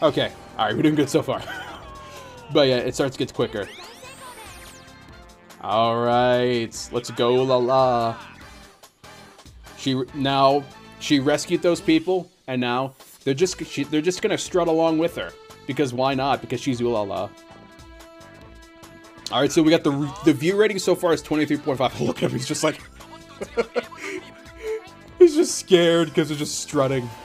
Okay, alright, we're doing good so far. but yeah, it starts to get quicker. Alright, let's go, la la. She now she rescued those people, and now they're just she, they're just gonna strut along with her because why not? Because she's Ulala. All right, so we got the the view rating so far is 23.5. Look at him, he's just like he's just scared because they're just strutting.